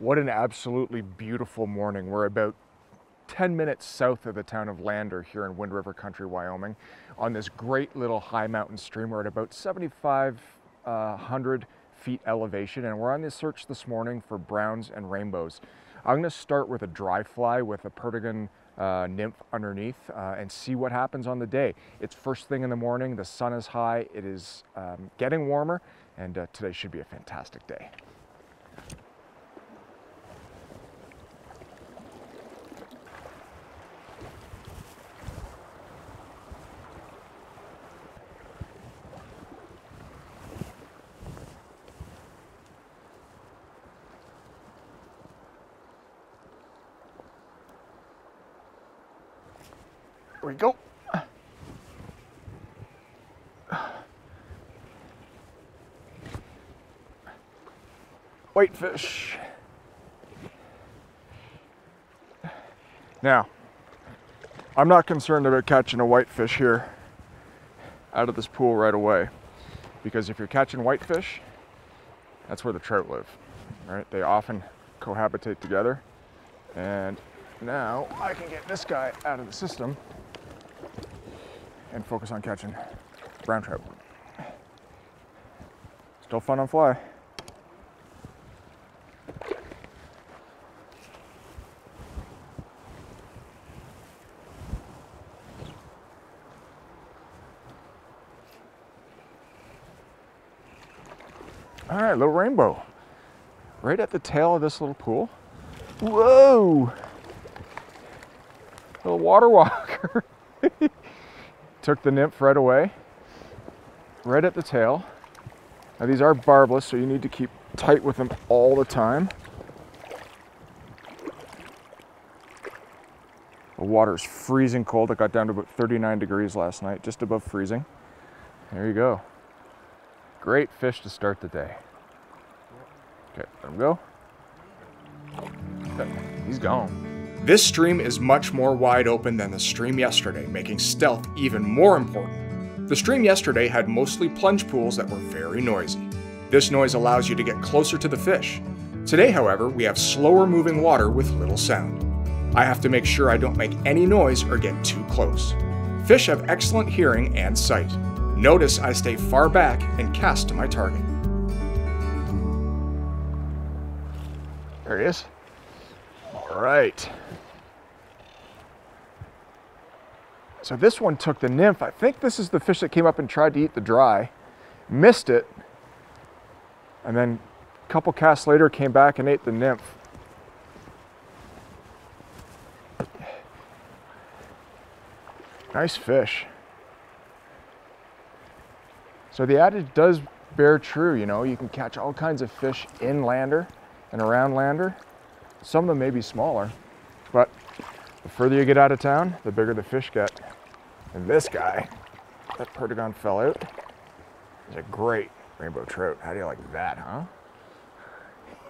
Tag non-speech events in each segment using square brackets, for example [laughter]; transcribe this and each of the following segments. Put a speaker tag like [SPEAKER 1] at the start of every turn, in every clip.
[SPEAKER 1] What an absolutely beautiful morning. We're about 10 minutes south of the town of Lander here in Wind River Country, Wyoming, on this great little high mountain stream. We're at about 7,500 feet elevation, and we're on this search this morning for browns and rainbows. I'm going to start with a dry fly with a Perdigon uh, nymph underneath uh, and see what happens on the day. It's first thing in the morning, the sun is high, it is um, getting warmer, and uh, today should be a fantastic day. Here we go. Whitefish. Now, I'm not concerned about catching a whitefish here out of this pool right away because if you're catching whitefish, that's where the trout live, right? They often cohabitate together. And now I can get this guy out of the system and focus on catching brown trout. Still fun on fly. All right, little rainbow. Right at the tail of this little pool. Whoa! Little water walker. [laughs] Took the nymph right away, right at the tail. Now these are barbless, so you need to keep tight with them all the time. The water's freezing cold. It got down to about 39 degrees last night, just above freezing. There you go. Great fish to start the day. Okay, let him go. He's gone. This stream is much more wide open than the stream yesterday, making stealth even more important. The stream yesterday had mostly plunge pools that were very noisy. This noise allows you to get closer to the fish. Today, however, we have slower moving water with little sound. I have to make sure I don't make any noise or get too close. Fish have excellent hearing and sight. Notice I stay far back and cast to my target. There he is. All right. So this one took the nymph. I think this is the fish that came up and tried to eat the dry, missed it, and then a couple casts later came back and ate the nymph. Nice fish. So the adage does bear true, you know, you can catch all kinds of fish in Lander and around Lander. Some of them may be smaller, but the further you get out of town, the bigger the fish get. And this guy, that Perdigon fell out, is a great rainbow trout. How do you like that, huh?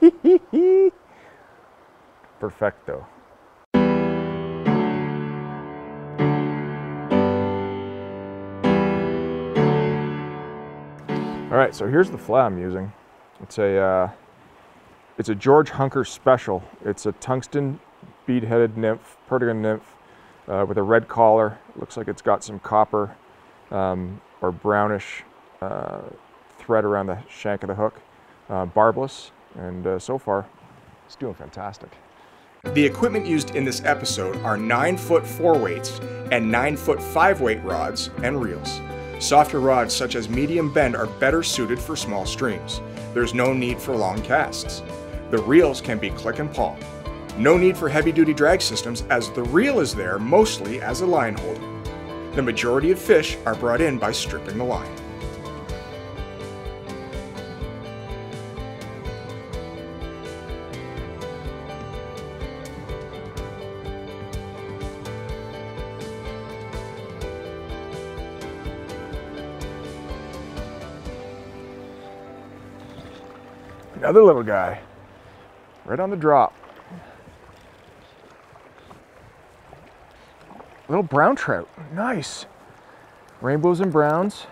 [SPEAKER 1] [laughs] Perfecto. All right, so here's the fly I'm using. It's a uh, it's a George Hunker special. It's a tungsten bead-headed nymph, Perdigon nymph, uh, with a red collar. Looks like it's got some copper um, or brownish uh, thread around the shank of the hook. Uh, barbless, and uh, so far, it's doing fantastic. The equipment used in this episode are 9 foot 4 weights and 9 foot 5 weight rods and reels. Softer rods such as medium bend are better suited for small streams. There's no need for long casts. The reels can be click and pawl. No need for heavy duty drag systems as the reel is there mostly as a line holder. The majority of fish are brought in by stripping the line. Another little guy, right on the drop. Little brown trout, nice. Rainbows and browns.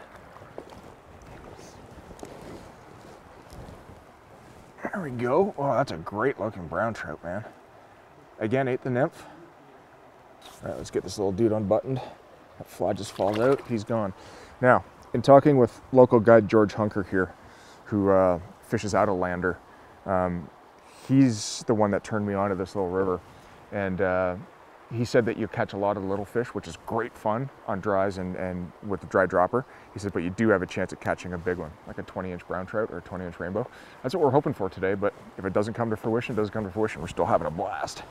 [SPEAKER 1] There we go. Oh, that's a great looking brown trout, man. Again, ate the nymph. All right, let's get this little dude unbuttoned. That fly just falls out, he's gone. Now, in talking with local guide George Hunker here, who uh, fishes out of Lander, um, he's the one that turned me onto this little river. And uh, he said that you catch a lot of little fish, which is great fun on dries and, and with the dry dropper. He said, but you do have a chance at catching a big one, like a 20 inch brown trout or a 20 inch rainbow. That's what we're hoping for today, but if it doesn't come to fruition, it doesn't come to fruition. We're still having a blast.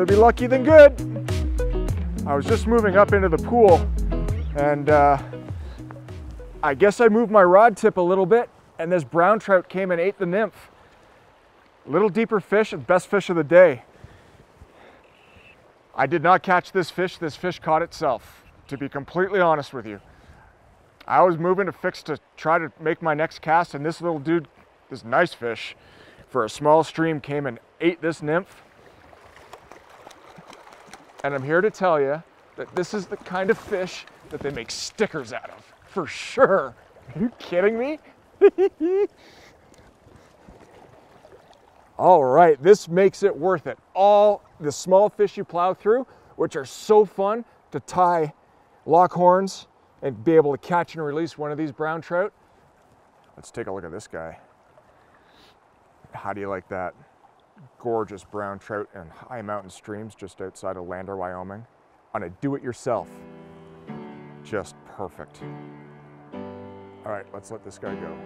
[SPEAKER 1] To be lucky than good. I was just moving up into the pool and uh, I guess I moved my rod tip a little bit and this brown trout came and ate the nymph. Little deeper fish, best fish of the day. I did not catch this fish, this fish caught itself, to be completely honest with you. I was moving to fix to try to make my next cast and this little dude, this nice fish, for a small stream came and ate this nymph. And I'm here to tell you that this is the kind of fish that they make stickers out of, for sure. Are you kidding me? [laughs] All right, this makes it worth it. All the small fish you plow through, which are so fun to tie lock horns and be able to catch and release one of these brown trout. Let's take a look at this guy. How do you like that? Gorgeous brown trout in high mountain streams just outside of Lander, Wyoming on a do-it-yourself. Just perfect. All right, let's let this guy go.